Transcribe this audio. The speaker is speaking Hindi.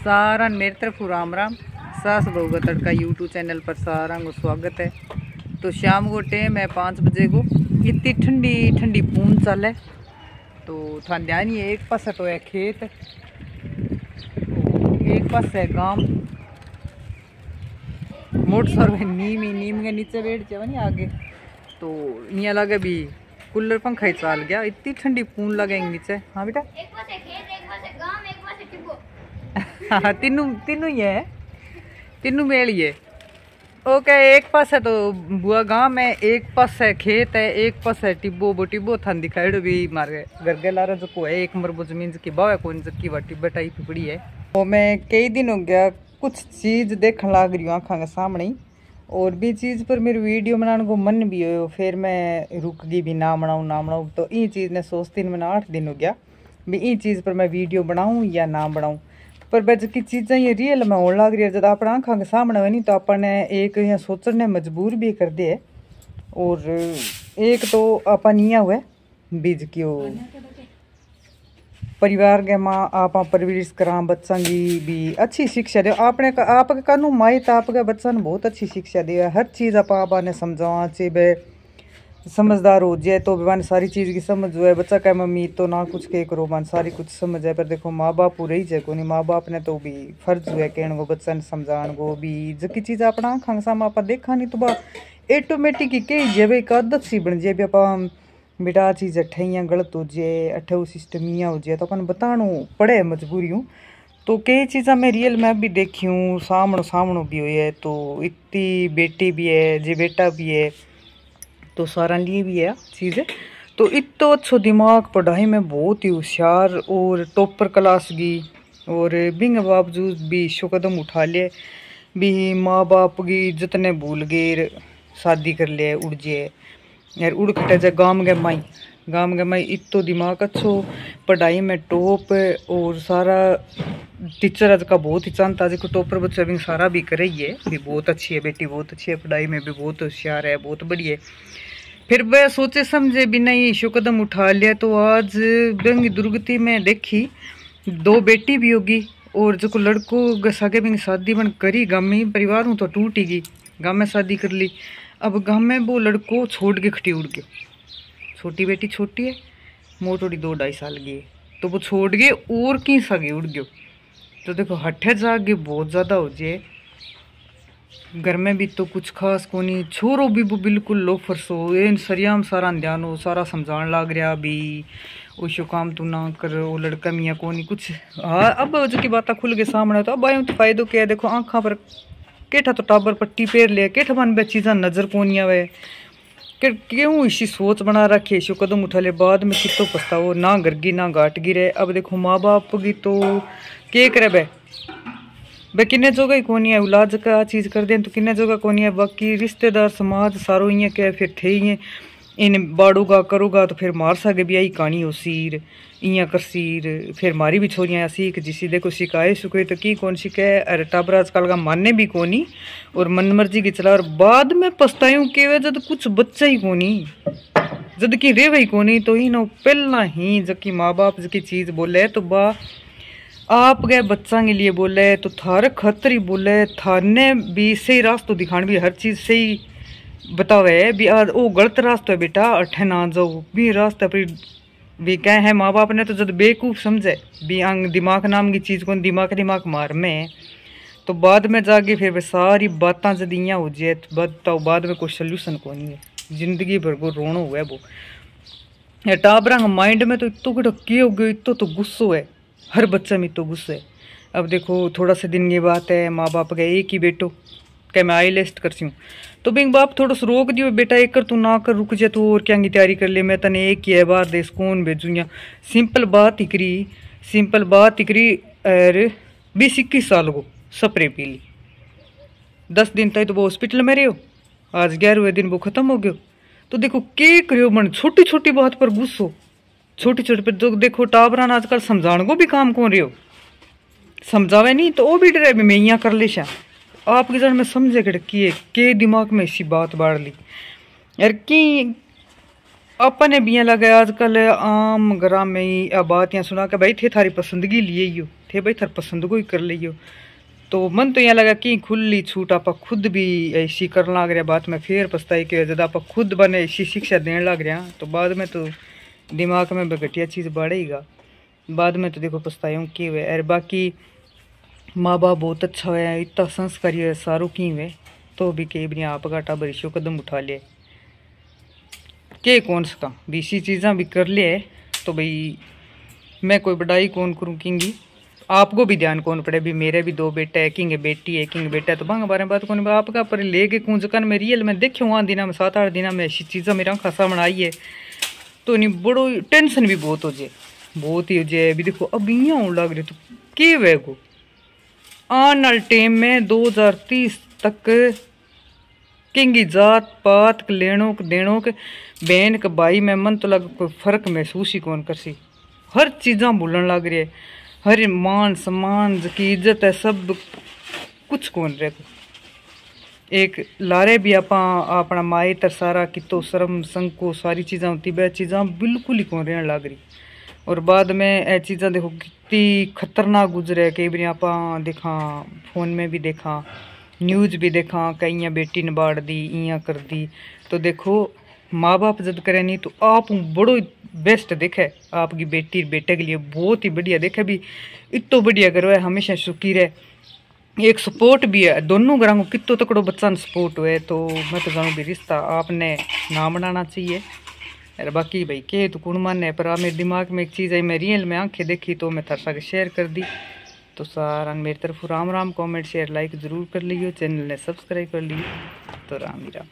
सारा मेरे तरफ़ राम राम। सास बहू का तड़का यूट्यूब चैनल पर सारा को स्वागत है। तो शाम को टेम है पाँच बजे को। इतनी ठंडी ठंडी पून चल है। तो था ध्यान ही एक पास तो है खेत। एक पास है गाँव। मोटर नीम ही नीम के नीचे बैठ जाओ नहीं आगे। तो यहाँ लगे भी कूलर पंखा ही चल गया। इतनी ठंडी पून लगे नीचे। हाँ बेटा? एक हाँ तीनों तीनों ही है। तीनों मेल ही ओके, एक पास है तो बुआ गाँव में, एक पास है खेत है, एक पास है टिब्बो, वो टिब्बो थान दिखाई भी मारे। घर के लारा जो को है, एक मर वो ज़मीन की बाव है कौन जबकि वह टिब्बा टाइप पड़ी है। तो मैं कई दिन हो गया कुछ चीज़ देखने लग रही हूँ आँखा के सामने और भी चीज़ पर मेरी वीडियो बनाने को मन भी हो, फिर मैं रुक गई भी ना बनाऊँ ना बनाऊँ। तो ये चीज़ ने सोचती मैंने आठ दिन हो गया, भी ये चीज़ पर मैं वीडियो बनाऊँ या ना बनाऊँ। पर बज की चीज़ें ये रियल में होने लग रही है जब अपना आँखा के सामने नहीं तो अपने एक यहाँ सोचने मजबूर भी कर दे और एक तो अपन यहाँ हुए, बीज की वो परिवार के माँ आप परवरिश करा, बच्चा की भी अच्छी शिक्षा दे आपने आपके कानू माई तो आपके बच्चा ने बहुत अच्छी शिक्षा दी है हर चीज़ आप आप ने समझावा चे बे समझदार हो जाए तो मान सारी चीज़ की समझ जो है बच्चा कह, मम्मी तो ना कुछ कह करो, मान सारी कुछ समझ है पर देखो माँ बाप पूरे ही जाए को नहीं माँ बाप ने तो भी फ़र्ज़ हुआ कहने को बच्चा ने समझान को भी जकी चीज़ अपना आँखा सामने आप देखा नहीं तो बा ऑटोमेटिक ही कही जाए एक आदत सी बन जाए। भी आप बेटा चीज़ अठे गलत हो जाए अठे वो सिस्टम यहाँ हो जाए तो अपन बतानो पड़े मजबूरी हूँ। तो कई चीज़ा मैं रियल में भी देखी हूँ सामनो सामनो भी हुई है तो इतनी बेटी भी है, जे बेटा भी है तो सारा लिए भी है चीज़ें। तो इतो अच्छो दिमाग पढ़ाई में बहुत ही होशियार और टॉपर क्लास की और बिंग बावजूद भी शो कदम उठा लिए भी माँ बाप की जितने भूल गए, शादी कर लिए उड़ जाए। यार उड़ खटे जाए गाँव के माई। गाँव के माई इतो दिमाग अच्छो, पढ़ाई में टॉप, और सारा टीचर आज का बहुत ही चांता आज टॉपर बच्चा भी सारा भी करे ही है, भी बहुत अच्छी है बेटी, बहुत अच्छी है, पढ़ाई में भी बहुत होशियार है, बहुत बढ़िया है। फिर वह सोचे समझे भी नहीं शो कदम उठा लिया तो आज बंग दुर्गति में देखी, दो बेटी भी होगी, और जो लड़को सगे भी शादी बन करी गाँव परिवार हूँ तो टूट ही गई गाँव में शादी कर ली। अब गाँव में वो लड़को छोड़ के खटी उड़ गया। छोटी बेटी छोटी है मोटोड़ी दो ढाई साल की है। तो वो छोड़ गए और की सगे उड़ गयो। तो देखो, हठे जागे बहुत ज़्यादा हो जाए। घर में भी तो कुछ खास को नहीं छोरो भी वो बिल्कुल लो फरसो। एन सरियाम सारा ध्यान हो, सारा समझान लग रहा भी। उसो काम तू ना कर वो लड़का मियाँ को नहीं कुछ। हाँ अब जो की बात खुल के सामने तो अब आयो तो फायदो क्या है? देखो, आँखा पर, केठा तो टाबर पट्टी पेर लिया, केठा मन बे चीज़ा नज़र को नहीं आवे। क्यों इसी सोच बना रखी है कदम उठा ले बाद में कितो पछताओ ना गरगी ना घाट गिरे अब देखो माँ बाप की तो के करे बे बे किन्ने जोगा ही कोनी है औलाद का चीज़ कर दे तो किन्ने जोगा कोनी है बाकी रिश्तेदार समाज सारो इं क्या फिर थे ही इन बाड़ूगा करूगा तो फिर मार सके भी आई कहानी हो सीर इं कर सीर, फिर मारी भी छोरियाँ सीख जिसी देखो सिखाए सुखे तो की कौन सिखे अरे टाबर आजकल का माने भी कोनी, और मन मर्ज़ी की चला, और बाद में पछताऊँ के वे जब कुछ बच्चा ही कोनी, जद की रे ही कोनी तो ही ना पहला ही जब की माँ बाप जबकि चीज़ बोले तो बा, आप गए बच्चा के लिए बोले तो थारे खतर ही बोले थाने भी सही रास्तों दिखाने भी हर चीज़ सही बतावे, भी आज वो गलत रास्ता है बेटा, अठे ना जाओ। भी रास्ता पर भी कह है माँ बाप ने तो जब बेवकूफ़ समझे, भी अंग दिमाग नाम की चीज़ को दिमाग दिमाग मार में तो बाद में जाके फिर वे सारी बातें जब इं हो जाए तो बताओ बाद में कोई सोल्यूशन को नहीं है। ज़िंदगी भर को रोनो हुआ है वो। टाबरा माइंड में तो इतो कटो के हो गयो इतो तो गुस्सो है। हर बच्चा में तो गुस्सा है। अब देखो, थोड़ा सा दिन की बात है माँ बाप का एक ही बेटो। क्या मैं आई लिस्ट करती हूँ। तो बिंग बाप थोड़ा सा रोक दियो, बेटा एक कर तू ना कर, रुक जा तू, और क्या की तैयारी कर ले, मैं तने एक ही है बाहर देश कौन भेजू या। सिंपल बात ही करी सिंपल बात ही करी अरे, बीस इक्कीस साल को सपरे पी ली दस दिन तक तो वो हॉस्पिटल में रहे हो आज ग्यारहवें दिन वो ख़त्म हो गयो। तो देखो के करो मन छोटी छोटी बात पर गुस्सो। छोटी छोटी पर देखो टाबरा आजकल समझाने को भी काम कौन रहे हो समझावे नहीं तो वो भी डरे, मैं यहाँ कर ले शा आपके जन में समझे कर किए के दिमाग में इसी बात बाढ़ ली। यार की अपने भी यहाँ लगे आजकल आम ग्राम में ही बात यहाँ सुना के भाई, थे थारी पसंदगी लिए ही थे भाई, थार पसंद को ही कर लियो तो मन तो यहाँ लगा कि खुली छूट, आप खुद भी ऐसी कर लग रहा बात में फिर पछताई के जब आप खुद बने, ऐसी शिक्षा देने लग रहा तो बाद में तो दिमाग में घटिया चीज़ बढ़ेगा। बाद में तो देखो पछताऊँ की अरे बाकी माँ बाप बहुत अच्छा हुआ इतना संस्कारी है, सारू की हुए तो भी कई बार आपका टाबर इशो कदम उठा लिया के कौन सका इसी चीज़ा भी कर लिया तो भाई मैं कोई बढ़ाई कौन करूँ किंगी? आपको भी ध्यान कौन पड़े? भी मेरे भी दो बेटे है, किंग बेटी है, किंग बेटा है तो भाँग बारे में बात कौन आपका पर ले के कूंजकन में रियल? में देखियो वहाँ दिना, में सात आठ दिना, में ऐसी चीज़ा मेरा खासा बनाई है। तो नहीं बड़ो टेंशन भी बहुत हो जाए। बहुत ही हो जाए अभी देखो, अब होने लग रही तो के वे को? आने वाले टाइम में 2030 तक किंगी जात पात के देनो के बहन के भाई में मन तो लग कोई फ़र्क महसूस ही कौन कर सी हर चीज़ा भूलन लग रही है। हर मान, सम्मान की इज़्ज़त है, सब कुछ कौन रहे एक लारे भी आप अपना माए तर सारा कितो, शर्म संको सारी चीज़ा होती वह चीज़ा बिल्कुल ही कौन रहने लग रही। और बाद में यह चीज़ा देखो कितनी खतरनाक गुजरे कई बार आप देखा, फ़ोन में भी देखा, न्यूज़ भी देखा कई बेटी ने बाड़ दी इं कर दी। तो देखो माँ बाप जद करे नहीं तो आप बड़ो बेस्ट देखे। आपकी बेटी बेटे के लिए बहुत ही बढ़िया देखे भी। इतो बढ़िया करो है हमेशा सुखी रहे। एक सपोर्ट भी है। दोनों घर को कितो तकड़ो बच्चा सपोर्ट हुए तो मैं तो जानू भी रिश्ता आपने ना बनाना चाहिए। अरे बाकी भाई के तो कौन माने पर मेरे दिमाग में एक चीज़ आई, मैं रियल में आँखें देखी तो मैं थरसा के शेयर कर दी। तो सारा मेरी तरफ़ Ram Ram comment share like ज़रूर कर लियो चैनल ने सब्सक्राइब कर लियो। तो राम ही राम